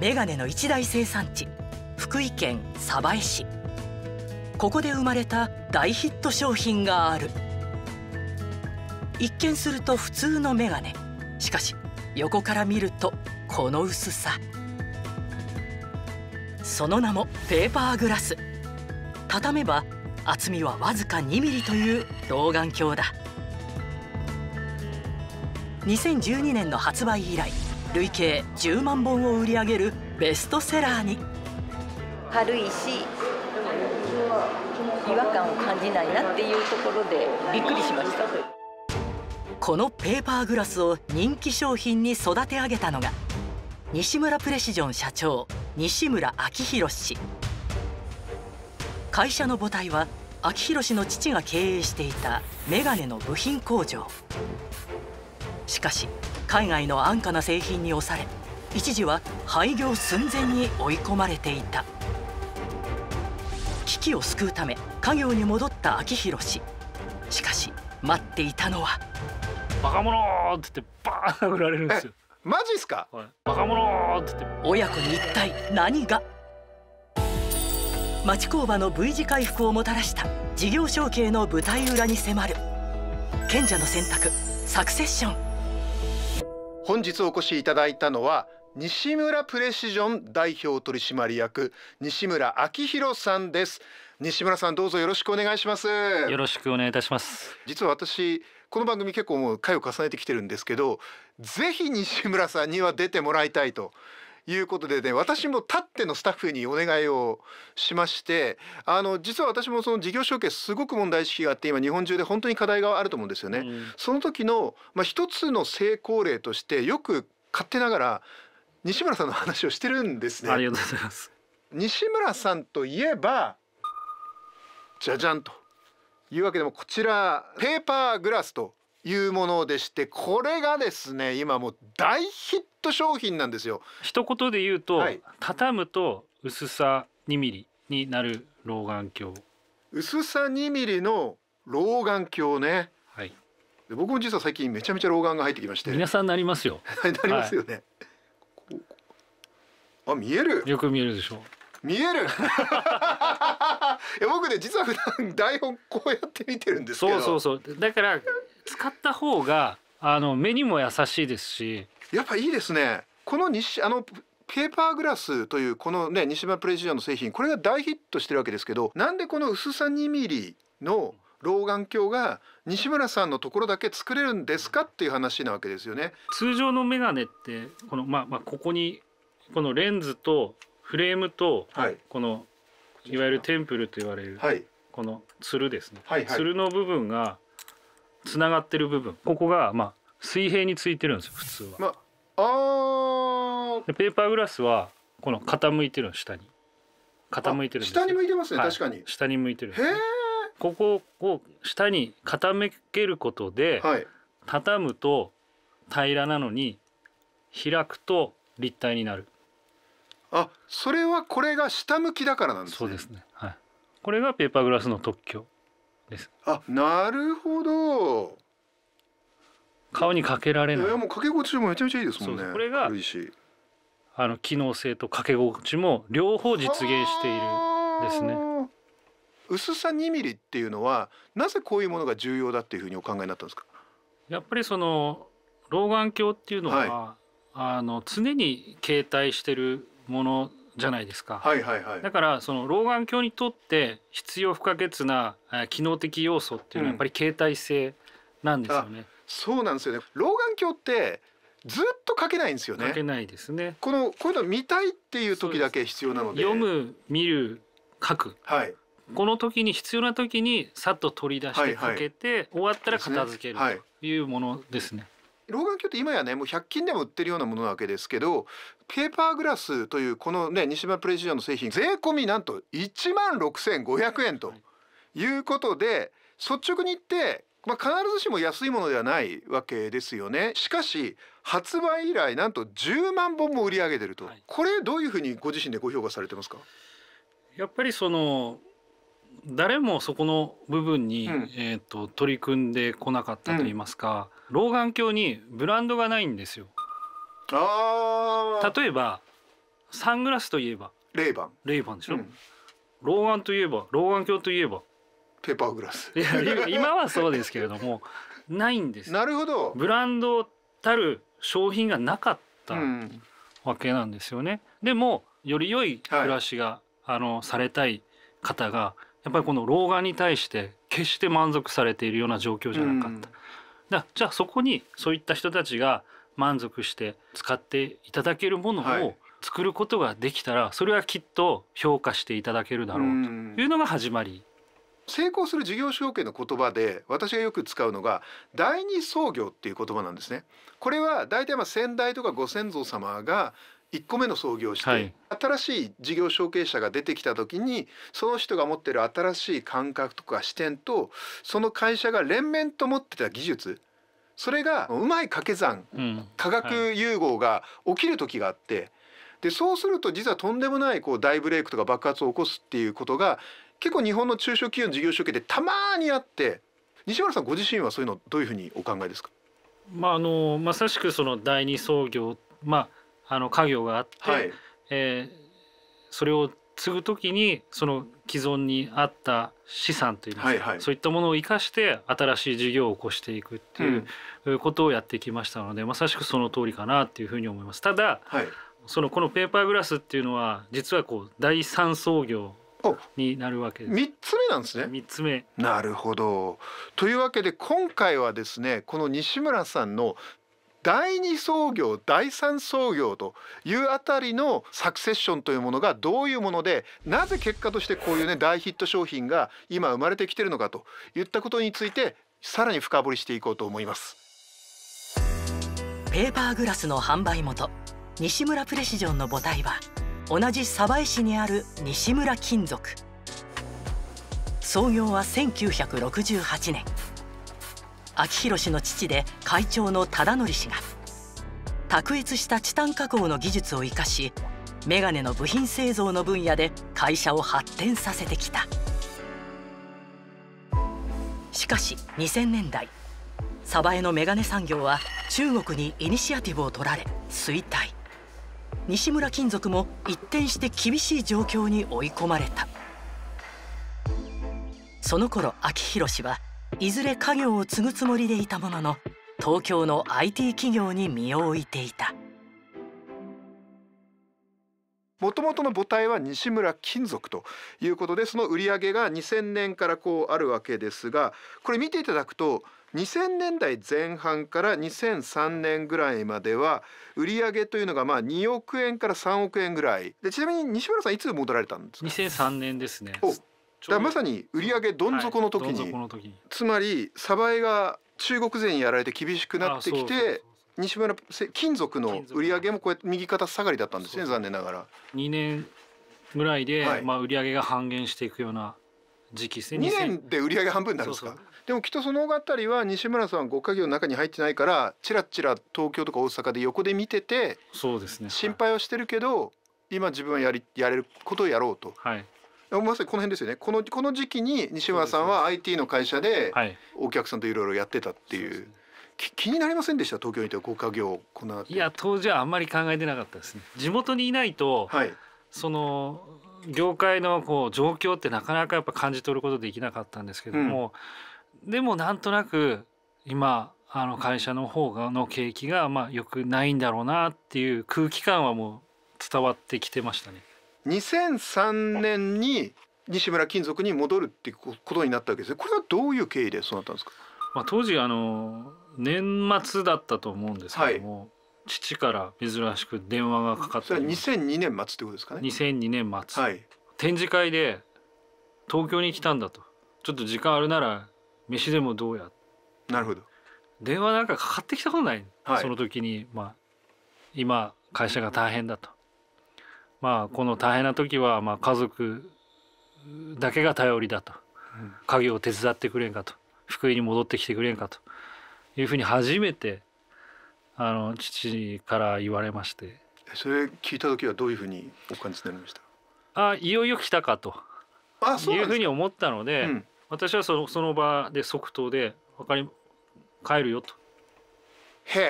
メガネの一大生産地福井県鯖江市。ここで生まれた大ヒット商品がある。一見すると普通のメガネ。しかし横から見るとこの薄さ。その名もペーパーグラス。畳めば厚みはわずか2ミリという老眼鏡だ。2012年の発売以来累計10万本を売り上げるベストセラーに。軽いし違和感を感じないなっていうところでびっくりしました。このペーパーグラスを人気商品に育て上げたのが西村プレシジョン社長西村明宏氏。会社の母体は明宏氏の父が経営していたメガネの部品工場しかし海外の安価な製品に押され一時は廃業寸前に追い込まれていた。危機を救うため家業に戻った明宏氏。しかし待っていたのはバカ者って言ってバーン殴られるんですよ。マジっすか？はい。バカ者って言って。親子に一体何が？町工場の V 字回復をもたらした事業承継の舞台裏に迫る。賢者の選択サクセッション本日お越しいただいたのは西村プレシジョン代表取締役西村明宏さんです。西村さんどうぞよろしくお願いします。よろしくお願いいたします。実は私この番組結構もう回を重ねてきてるんですけどぜひ西村さんには出てもらいたいということでね私も立ってのスタッフにお願いをしましてあの実は私もその事業承継すごく問題意識があって今日本中で本当に課題があると思うんですよね。うんその時の、まあ、一つの成功例としてよく勝手ながら西村さんの話をしてるんですね。ありがとうございます西村さんといえばじゃじゃんというわけでもこちらペーパーグラスというものでしてこれがですね今もう大ヒット商品なんですよ。一言で言うと、はい。畳むと薄さ2ミリになる老眼鏡。薄さ2ミリの老眼鏡ね。はい。で僕も実は最近めちゃめちゃ老眼が入ってきまして。皆さんなりますよ。なりますよね。こうあ見える？よく見えるでしょ。う見える？いや僕ね実は普段台本こうやって見てるんですそうそうそう。だから使った方があの目にも優しいですし。やっぱいいですね。この西あのペーパーグラスというこのね西村プレジジョンの製品これが大ヒットしてるわけですけどなんでこの薄さ2ミリの老眼鏡が西村さんのところだけ作れるんですかっていう話なわけですよね。通常のメガネってこのまあまあここにこのレンズとフレームとはい。このいわゆるテンプルと言われるはい。このつるですね、はいはい。つるの部分がつながってる部分ここがまあ水平についてるんですよ普通は。まあーでペーパーグラスはこの傾いてるの下に傾いてるんですよ下に向いてますね、はい確かに。へ下に向いてるんですえ。ここを下に傾けることで、はい。畳むと平らなのに開くと立体になるあ、それはこれが下向きだからなんですね。そうですね、はい、これがペーパーグラスの特許ですあ、なるほど。顔にかけられないいやもう掛け心地もめちゃめちゃいいですもんね。これがあの機能性と掛け心地も両方実現しているですね。はあ薄さ2ミリっていうのはなぜこういうものが重要だっていうふうにお考えになったんですか？やっぱりその老眼鏡っていうのは、あの常に携帯してるものじゃないですか、はいはいはい。だからその老眼鏡にとって必要不可欠なえー機能的要素っていうのはやっぱり携帯性なんですよね、そうなんですよね。老眼鏡ってずっと書けないんですよねかけ。ないですねこのこういうの見たいっていう時だけ必要なので。読む見る書くはい。この時に必要な時にさっと取り出してはいはいかけて、終わったら片付けるというものですね。老眼鏡って今やねもう100均でも売ってるようなものなわけですけどペーパーグラスというこのね西村プレジジョンの製品税込みなんと1万6500円ということで率直に言って、まあ、必ずしも安いものではないわけですよね。しかし発売以来なんと10万本も売り上げてると、はい。これどういうふうにご自身でご評価されてますか？やっぱりその誰もそこの部分に、うん。えー、と取り組んでこなかったといいますか、老眼鏡にブランドがないんですよ。あー。例えばサングラスといえば。レイバン、レイバンでしょ、うん。老眼といえば老眼鏡といえば。ペーパーグラス。いや今はそうですけれどもないんです。なるほど、ブランドたる商品がなかったうん、わけなんですよね。でもより良い暮らしが、あのされたい方がやっぱりこの老眼に対して決して満足されているような状況じゃなかった。だじゃあそこにそういった人たちが満足して使っていただけるものはい。を作ることができたらそれはきっと評価していただけるだろううん。というのが始まり。成功する事業承継の言葉で私がよく使うのが第二創業っていう言葉なんですね。これは大体まあ先代とかご先祖様が1個目の創業をして、はい。新しい事業承継者が出てきた時にその人が持ってる新しい感覚とか視点とその会社が連綿と持ってた技術それがうまい掛け算うん。化学融合が起きる時があって、でそうすると実はとんでもないこう大ブレイクとか爆発を起こすっていうことが結構日本の中小企業の事業承継でたまにあって西村さんご自身はそういうのどういうふうにお考えですか？まああのまさしくその第二創業まああの家業があって、はい。えーそれを継ぐ時にその既存にあった資産といいますか、はいはい。そういったものを生かして新しい事業を起こしていくっていうことをやってきましたので、まさしくその通りかなっていうふうに思います。ただはい。そのこのペーパーグラスっていうのは実はこう第三創業おになるわけです。三つ目なんですね。三つ目。なるほど。というわけで今回はですねこの西村さんの第二創業第三創業というあたりのサクセッションというものがどういうものでなぜ結果としてこういうね大ヒット商品が今生まれてきてるのかといったことについてさらに深掘りしていこうと思います。ペーパーグラスの販売元西村プレシジョンの母体は同じ鯖江市にある西村金属創業は1968年秋広氏の父で会長の忠則氏が卓越したチタン加工の技術を生かしメガネの部品製造の分野で会社を発展させてきた。しかし2000年代鯖江のメガネ産業は中国にイニシアティブを取られ衰退。西村金属も一転して厳しい状況に追い込まれた。その頃秋広氏はいずれ家業を継ぐつもりでいたものの東京の IT 企業に身を置いていた。もともとの母体は西村金属ということでその売り上げが2000年からこうあるわけですがこれ見ていただくと2000年代前半から2003年ぐらいまでは売り上げというのがまあ2億円から3億円ぐらい。でちなみに西村さんいつ戻られたんですか？2003年ですね。おだまさに売り上げどん底の時に、はい時に。つまり鯖江が中国勢にやられて厳しくなってきて西村せ金属の売り上げもこうやって右肩下がりだったんですね残念ながら。2年ぐらいで、はい。まあ売り上げが半減していくような時期ですね。2 2000年で売り上げ半分になるんですか？そうそう。でもきっとそのあたりは西村さんはご家業の中に入ってないからチラチラ東京とか大阪で横で見ててそうですね。心配はしてるけど今自分はやりやれることをやろうと。はいまさにこの辺ですよね。このこの時期に西村さんは IT の会社ではい。お客さんといろいろやってたっていう,、気になりませんでした？東京にいてご家業この後。いや当時はあんまり考えてなかったですね。地元にいないと、はい。その業界のこう状況ってなかなかやっぱ感じ取ることできなかったんですけども、でもなんとなく今あの会社の方がの景気がまあ良くないんだろうなっていう空気感はもう伝わってきてましたね。2003年に西村金属に戻るっていうことになったわけですね。これはどういう経緯でそうなったんですか？まあ、当時あの年末だったと思うんですけども、父から珍しく電話がかかっそれはてきました2002年末ってことですかね？2002年末、はい。展示会で東京に来たんだと。ちょっと時間あるなら飯でもどうやなるほど。電話なんかかかってきたことない、はい。その時にまあ今会社が大変だとまあこの大変な時はまあ家族だけが頼りだと。うん。家業を手伝ってくれんかと。福井に戻ってきてくれんかと。いうふうに初めてあの父から言われまして。それ聞いた時はどういうふうにお感じになりました？あいよいよ来たかと。あそういうんふうに思ったので、うん。私はそのその場で即答で「分かり帰るよ」とへ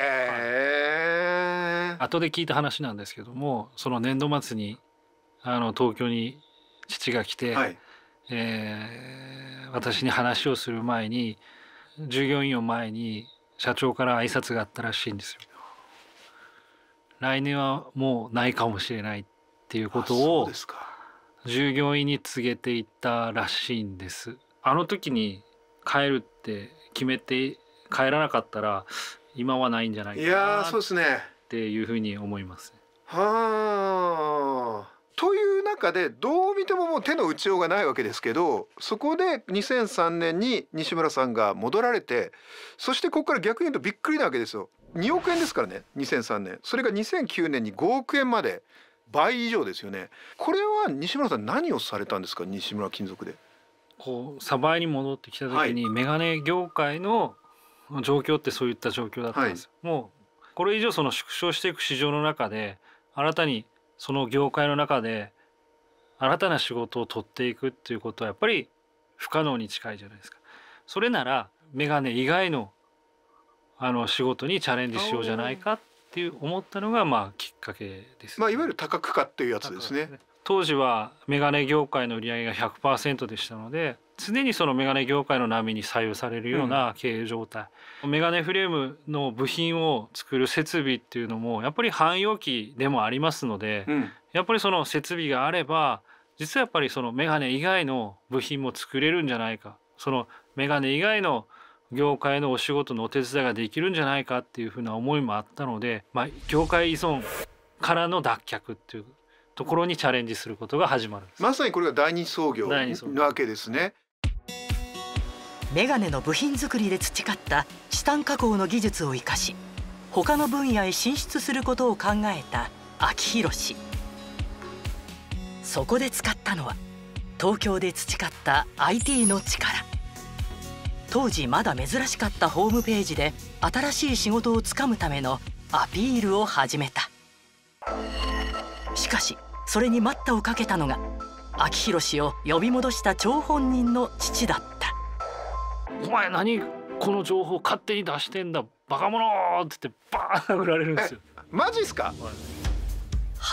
え、後で聞いた話なんですけどもその年度末にあの東京に父が来て、はいえー私に話をする前に従業員を前に社長から挨拶があったらしいんですよ。来年はもうないかもしれないっていうことを従業員に告げていったらしいんです。あの時に帰るって決めて帰らなかったら今はないんじゃないいやかなっーそうですね。ていうふうに思います。はあ。という中でどう見てももう手の打ちようがないわけですけどそこで2003年に西村さんが戻られてそしてここから逆に言うとびっくりなわけですよ。2億円ですからね2003年。それが2009年に5億円まで倍以上ですよね。これは西村さん何をされたんですか西村金属で？こう鯖江に戻ってきた時に、メガネ業界の状況ってそういった状況だったんですよ、もうこれ以上その縮小していく市場の中で新たにその業界の中で新たな仕事を取っていくっていうことはやっぱり不可能に近いじゃないですか。それならメガネ以外のあの仕事にチャレンジしようじゃないかっていう思ったのがまあきっかけです。まあいわゆる多角化っていうやつですね当時はメガネ業界の売り上げが100%でしたので常にそのメガネ業界の波に左右されるような経営状態、メガネフレームの部品を作る設備っていうのもやっぱり汎用機でもありますので、うん。やっぱりその設備があれば実はやっぱりそのメガネ以外の部品も作れるんじゃないか。そのメガネ以外の業界のお仕事のお手伝いができるんじゃないかっていうふうな思いもあったので、まあ、業界依存からの脱却っていうところにチャレンジすることが始まる。まさにこれが第二創業第二創業。なわけですねメガネの部品作りで培ったチタン加工の技術を生かし他の分野へ進出することを考えた秋広氏。そこで使ったのは東京で培った IT の力。当時まだ珍しかったホームページで新しい仕事をつかむためのアピールを始めた。しかしそれに待ったをかけたのが秋広氏を呼び戻した張本人の父だった。お前何この情報勝手に出してんだバカ者って言ってバーン殴られるんですよ。マジっすか？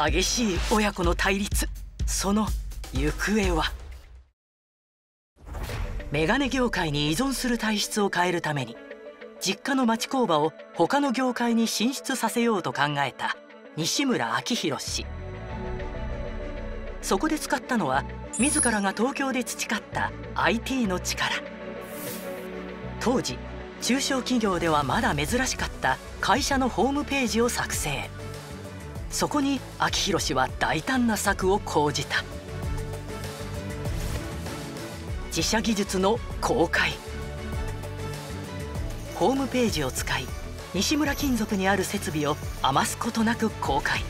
激しい親子の対立その行方は？メガネ業界に依存する体質を変えるために実家の町工場を他の業界に進出させようと考えた西村明宏氏。そこで使ったのは自らが東京で培った IT の力当時中小企業ではまだ珍しかった会社のホームページを作成。そこに秋広氏は大胆な策を講じた。自社技術の公開。ホームページを使い西村金属にある設備を余すことなく公開。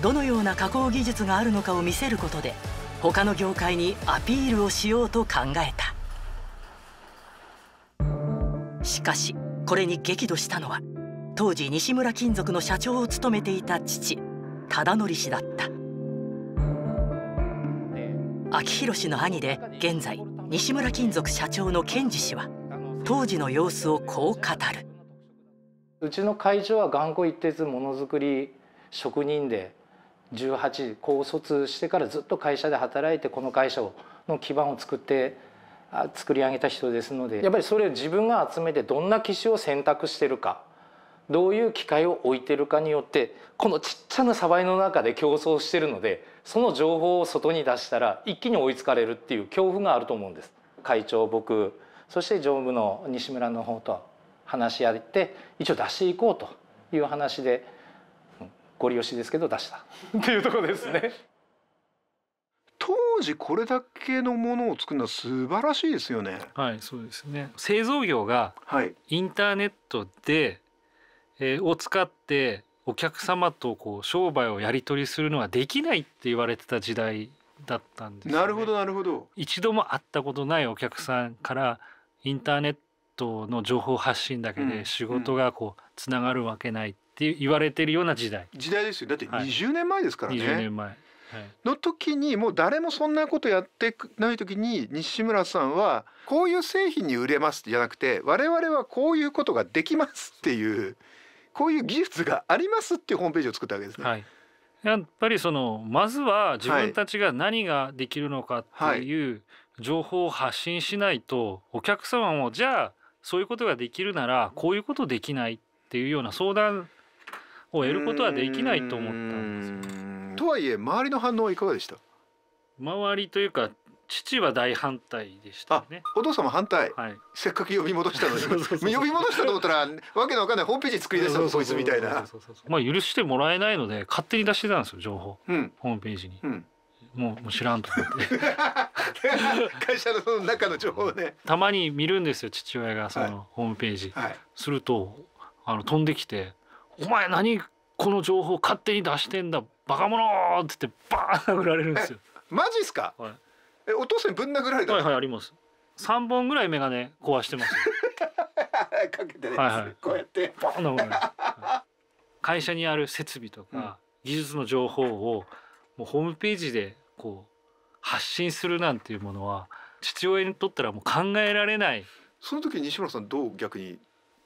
どのような加工技術があるのかを見せることで他の業界にアピールをしようと考えた。しかしこれに激怒したのは当時西村金属の社長を務めていた父忠則氏だった。秋広氏の兄で現在西村金属社長の健二氏は当時の様子をこう語る。うちの会長は頑固一徹ものづくり職人で18高卒してからずっと会社で働いてこの会社の基盤を作って作り上げた人ですのでやっぱりそれを自分が集めてどんな機種を選択してるかどういう機械を置いてるかによってこのちっちゃなサバイの中で競争してるのでその情報を外に出したら一気に追いつかれるっていう恐怖があると思うんです。会長僕そして常務の西村の方と話し合って一応出していこうという話でうんご利用しですけど出したっていうとこですね。当時これだけのものを作るのは素晴らしいですよね。はい、そうですね。製造業がはい。インターネットで、えーを使ってお客様とこう商売をやり取りするのはできないって言われてた時代だったんですよね、なるほどなるほど。一度も会ったことないお客さんからインターネットの情報発信だけうんで仕事がこうつながるわけないって言われてるような時代、時代ですよ。だってはい。20年前ですからね、20年前の時にもう誰もそんなことやってない時に西村さんはこういう製品に売れますじゃなくて我々はこういうことができますっていうこういう技術がありますっていうホームページを作ったわけですね。はい。やっぱりそのまずは自分たちが何ができるのかっていう情報を発信しないとお客様もじゃあそういうことができるならこういうことできないっていうような相談を得ることはできないと思ったんですよ。とはいえ周りの反応はいかがでした？周りというか父は大反対でしたね。お父様反対、はい、せっかく呼び戻したのに。呼び戻したと思ったらわけのわかんないホームページ作り出したのこいつみたいな。まあ許してもらえないので勝手に出してたんですよ情報、うん、ホームページに。うん。もうもう知らんと思って。会社のその中の情報ね。たまに見るんですよ父親がそのホームページ、はい。するとあの飛んできて「お前何この情報勝手に出してんだバカ者!」って言ってバーン殴られるんですよ。マジっすか？はい、えお父さんにぶん殴られたの？はいはいあります。3本ぐらい眼鏡壊してますよ。かけてね、はいはいこうやってバーン殴られるはい 会社にある設備とか技術の情報をもうホームページでこう発信するなんていうものは父親にとったらもう考えられないその時西村さんどう逆に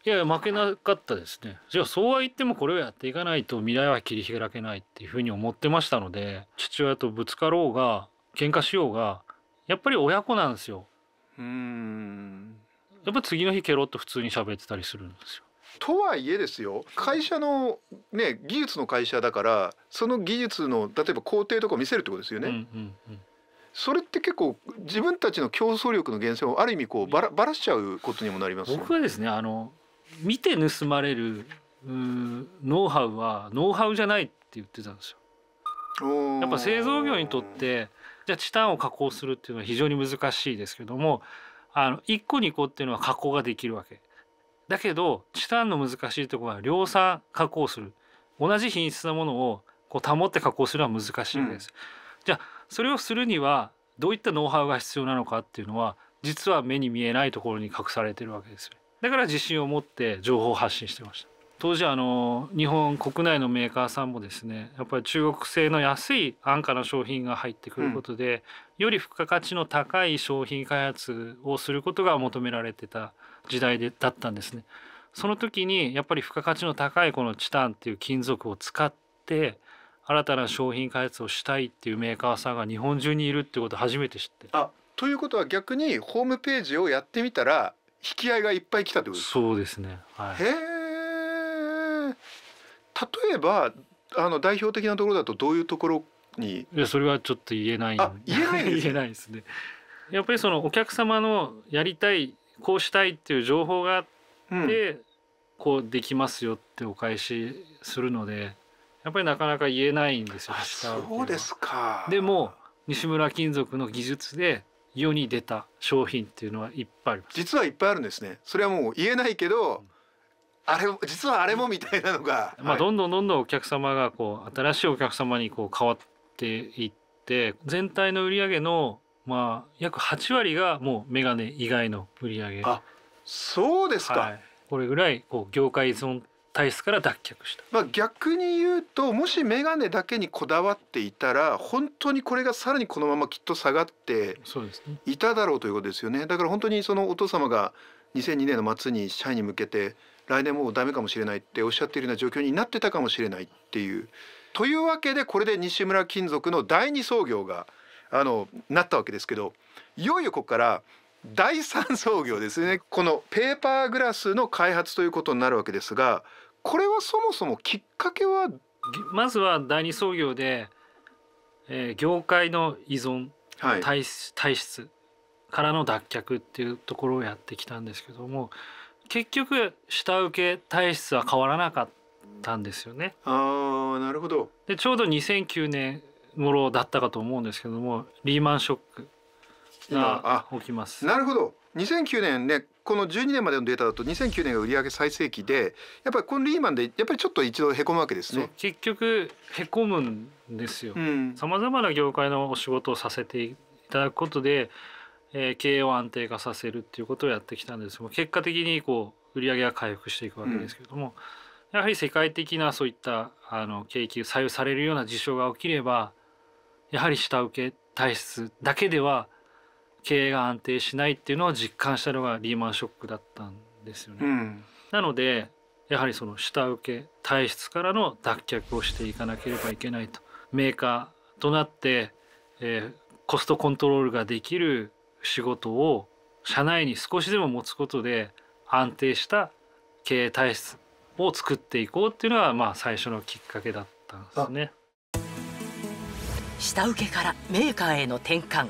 いや負けなかったですね。じゃあそうは言ってもこれをやっていかないと未来は切り開けないっていうふうに思ってましたので父親とぶつかろうが喧嘩しようがやっぱり親子なんですよ。うーん。やっぱ次の日ケロッと普通に喋ってたりするんですよ。とはいえですよ会社のね技術の会社だからその技術の例えば工程とかを見せるってことですよね、うんうんうん。それって結構自分たちの競争力の源泉をある意味こうばらばらしちゃうことにもなりますよ僕はですねあの見て盗まれるノウハウはノウハウじゃないって言ってたんですよ。やっぱ製造業にとってじゃあチタンを加工するっていうのは非常に難しいですけどもあの1個2個っていうのは加工ができるわけ。だけどチタンの難しいところは量産加工する。同じ品質なものをこう保って加工するのは難しいわけです、じゃあそれをするにはどういったノウハウが必要なのかっていうのは実は目に見えないところに隠されてるわけですよだから自信を持って情報を発信してました。当時あの日本国内のメーカーさんもですねやっぱり中国製の安い安価な商品が入ってくることで、より付加価値の高い商品開発をすることが求められてた時代でだったんですね。その時にやっぱり付加価値の高いこのチタンっていう金属を使って新たな商品開発をしたいっていうメーカーさんが日本中にいるってことを初めて知って。あということは逆にホームページをやってみたら引き合いがいっぱい来たってことですか？そうですね。はい。へえ例えばあの代表的なところだとどういうところに？いやそれはちょっと言えないあ言えないんです 言えないですね。やっぱりそのお客様のやりたいこうしたいっていう情報があっうん。て、こうできますよってお返しするのでやっぱりなかなか言えないんですよそうですか。でも西村金属の技術で世に出た商品っていうのはいっぱいあります。実はいっぱいあるんですね。それはもう言えないけどあれも実はあれもみたいなのが、まあ、はい。どんどんどんどんお客様がこう新しいお客様にこう変わっていって全体の売り上げのまあ約8割がもうメガネ以外の売り上げ。あそうですか、はい、これぐらいこう業界依存体質から脱却したまあ、逆に言うともし眼鏡だけにこだわっていたら本当にこれがさらにこのままきっと下がっていただろうということですよねだから本当にそのお父様が2002年の末に社員に向けて来年もうダメかもしれないっておっしゃっているような状況になってたかもしれないっていう。というわけでこれで西村金属の第二創業があのなったわけですけどいよいよここから第三創業ですねこのペーパーグラスの開発ということになるわけですがこれはそもそもきっかけは？ぎまずは第二創業で、えー業界の依存はい体質体質からの脱却っていうところをやってきたんですけども結局下請け体質は変わらなかったんですよね。あーなるほどでちょうど2009年頃だったかと思うんですけどもリーマンショック今が起きます。なるほど2009年ねこの12年までのデータだと2009年が売上最盛期でやっぱりこのリーマンでやっぱりちょっと一度へこむわけですね。結局へこむんですよ。うんさまざまな業界のお仕事をさせていただくことで、えー経営を安定化させるっていうことをやってきたんですが結果的にこう売り上げが回復していくわけですけれども、やはり世界的なそういったあの景気左右されるような事象が起きればやはり下請け体質だけでは経営が安定しないっていうのを実感したのがリーマンショックだったんですよね。うんなのでやはりその下請け体質からの脱却をしていかなければいけないとメーカーとなって、えーコストコントロールができる仕事を社内に少しでも持つことで安定した経営体質を作っていこうっていうのがまあ最初のきっかけだったんですね。下請けからメーカーへの転換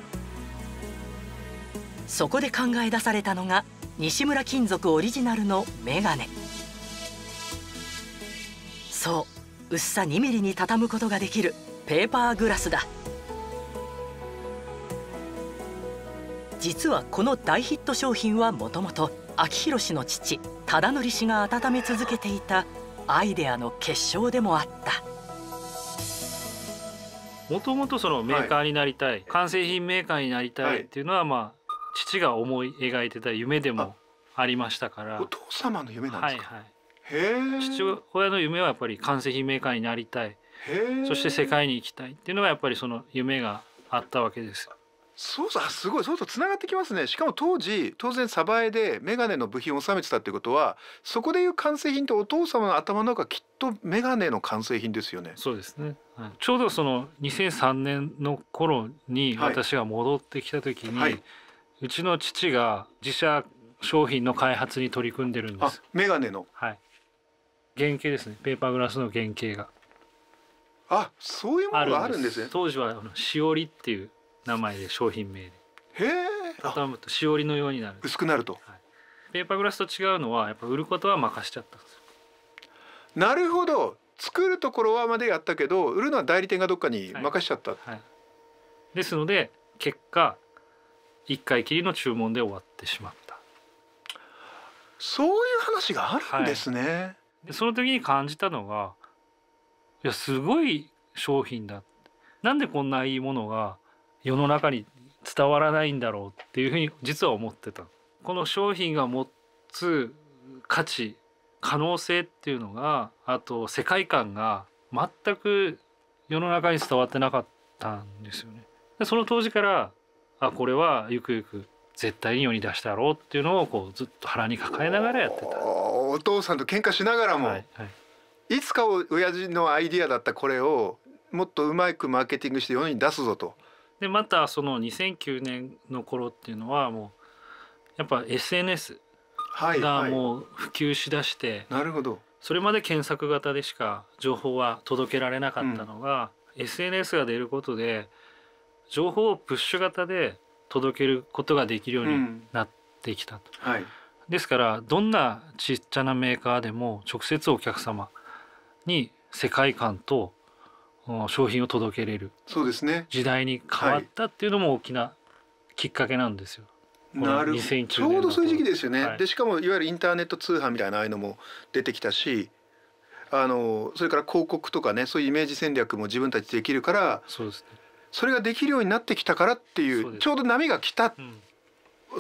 そこで考え出されたのが西村金属オリジナルのメガネ。そう薄さ2ミリに畳むことができるペーパーグラスだ。実はこの大ヒット商品はもともと秋広氏の父忠則氏が温め続けていたアイデアの結晶でもあった。もともとそのメーカーになりたい、完成品メーカーになりたいっていうのはまあ父が思い描いてた夢でもありましたから。お父様の夢なんですか、はいはい。父親の夢はやっぱり完成品メーカーになりたい。そして世界に行きたいっていうのがやっぱりその夢があったわけです。そうそうあすごい。そうとつながってきますね。しかも当時当然サバエでメガネの部品を収めてたってことはそこでいう完成品ってお父様の頭の中きっとメガネの完成品ですよね。そうですね、はい。ちょうどその2003年の頃にはい。私が戻ってきた時に、はいうちの父が自社商品の開発に取り組んでるんであすメガネの？はい。原型ですね。ペーパーグラスの原型が。あそういうものがあるんですね。当時はあのしおりっていう名前で商品名で。へえ。あ畳むとしおりのようになる薄くなると。ペーパーグラスと違うのはやっぱ売ることは任しちゃったんですよ。なるほど。作るところはまでやったけど売るのは代理店がどっかに任しちゃった、はい、ですので結果一回きりの注文で終わってしまった。そういう話があるんですね、でその時に感じたのがいやすごい商品だ。なんでこんないいものが世の中に伝わらないんだろうっていうふうに実は思ってた。この商品が持つ価値可能性っていうのがあと世界観が全く世の中に伝わってなかったんですよね。でその当時からあこれはゆくゆく絶対に世に出したろうっていうのをこうずっと腹に抱えながらやってた。おお父さんと喧嘩しながらも、はいはい。い、つかお親父のアイディアだったこれをもっとうまくマーケティングして世に出すぞと。でまたその2009年の頃っていうのはもうやっぱ SNS がはいはい。もう普及しだして、なるほど。それまで検索型でしか情報は届けられなかったのが、SNS が出ることで情報をプッシュ型で届けることができるようにうん。なってきたと。はい。ですからどんなちっちゃなメーカーでも直接お客様に世界観とうん商品を届けれるそうですね。時代に変わったっていうのも大きなきっかけなんですよ。なるほど。2009ちょうどそういう時期ですよね、はい。でしかもいわゆるインターネット通販みたいなああいうのも出てきたしあのそれから広告とかねそういうイメージ戦略も自分たちでできるからそうですね。それができるようになってきたからっていそうちょうど波が来た。うん。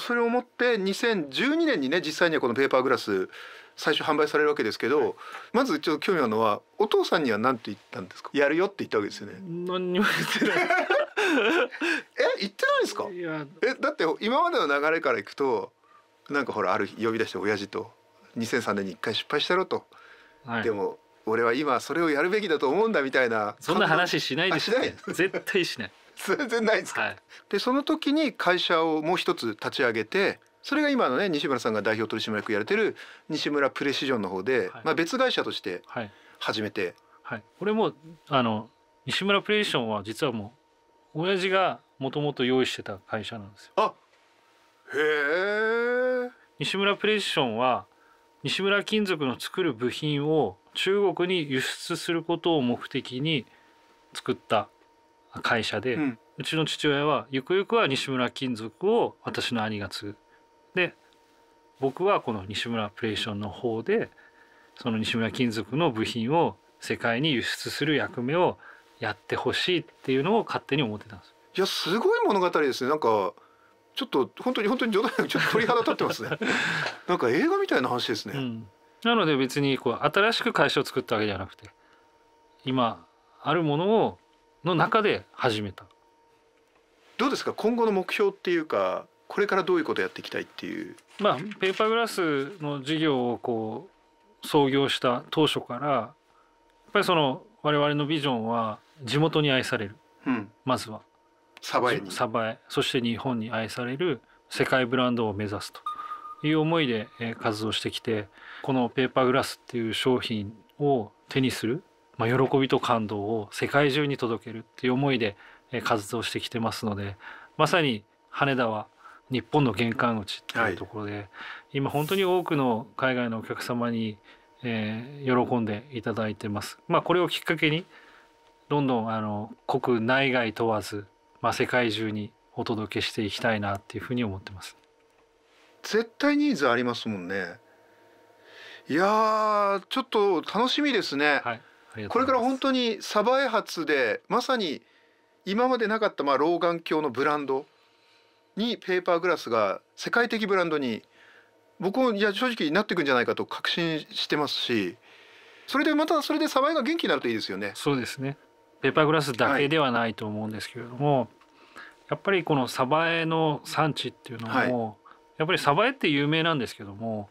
それをもって2012年にね実際にはこのペーパーグラス最初販売されるわけですけど、まずちょっと興味あるのはお父さんには何て言ったんですか？やるよって言ったわけですよね。何にも言ってない。え言ってないんですか？えだって今までの流れからいくとなんかほらある日呼び出して親父と2003年に一回失敗したろと、はい。でも俺は今それをやるべきだと思うんだみたいなそんな話しないでしない？絶対しない。全然ないですか、はい。でその時に会社をもう一つ立ち上げてそれが今のね西村さんが代表取締役やれてる西村プレシジョンの方で、はいまあ、別会社としてはい。始めてはい。これもあの西村プレイションは実はもう親父がもともと用意してた会社なんですよ。あへえ西村プレションは西村金属の作る部品を中国に輸出することを目的に作った会社で、ううんちの父親はゆくゆくは西村金属を私の兄が継ぐ。で僕はこの西村プレーションの方でその西村金属の部品を世界に輸出する役目をやってほしいっていうのを勝手に思ってたんです。いやすごい物語ですね。なんかちょっと本当に本当に冗談ちょっと鳥肌立ってますね。なんか映画みたいな話ですね、うん、なので別にこう新しく会社を作ったわけじゃなくて今あるものをの中で始めた。どうですか？今後の目標っていうかこれからどういうことやっていきたいっていう？まあペーパーグラスの事業をこう創業した当初からやっぱりその我々のビジョンは地元に愛される。うん。まずは。鯖江に。鯖江そして日本に愛される世界ブランドを目指すという思いでえー活動してきてこのペーパーグラスっていう商品を手にする、まあ、喜びと感動を世界中に届けるっていう思いでえー活動してきてますのでまさに羽田は日本の玄関口っていうところで、今本当に多くの海外のお客様に、えー喜んでいただいてます。まあ、これをきっかけにどんどんあの国内外問わず、まあ、世界中にお届けしていきたいなっていうふうに思ってます。絶対ニーズありますもんね。いやーちょっと楽しみですね、はい、これから本当に鯖江発でまさに今までなかったまあ老眼鏡のブランドにペーパーグラスが世界的ブランドに僕もいや正直なっていくんじゃないかと確信してますしそれでまたそれで鯖江が元気になるといいですよね。そうですね。ペーパーグラスだけではないと思うんですけれども、やっぱりこの鯖江の産地っていうのも、やっぱり鯖江って有名なんですけども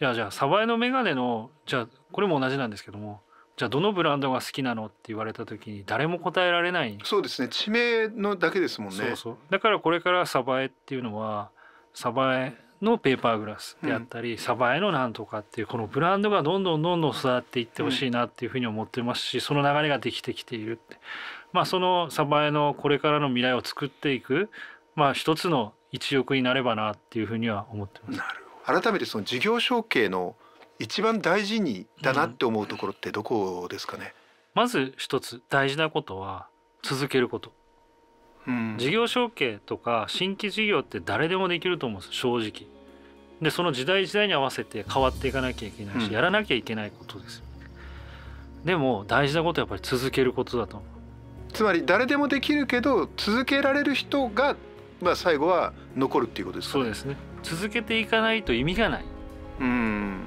いやじゃあ鯖江のメガネのじゃあこれも同じなんですけどもじゃあどのブランドが好きなのって言われた時に誰も答えられないそうですね。地名のだけですもんね。そうそう。だからこれから鯖江っていうのは鯖江のペーパーグラスであったり、鯖江のなんとかっていうこのブランドがどんどんどんどん育っていってほしいなっていうふうに思ってますし、その流れができてきているって。まあその鯖江のこれからの未来を作っていくまあ一つの一翼になればなっていうふうには思ってます。なるほど改めてその事業承継の一番大事にだなって思うところってどこですかね？まず一つ大事なことは続けること。うん。事業承継とか新規事業って誰でもできると思うんです正直。でその時代時代に合わせて変わっていかなきゃいけないし、うん。やらなきゃいけないことですよ。でも大事なことはやっぱり続けることだと思う。つまり誰でもできるけど続けられる人が、まあ、最後は残るっていうことですかね。そうですね続けていかないと意味がないうん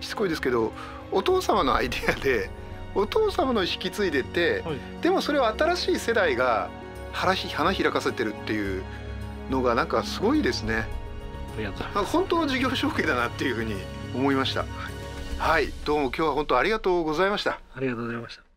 しつこいですけどお父様のアイデアでお父様の引き継いでて、はいでもそれを新しい世代が花ひ花開かせてるっていうのがなんかすごいですね。本当の事業承継だなっていうふうに思いました。はい、どうも今日は本当ありがとうございました。ありがとうございました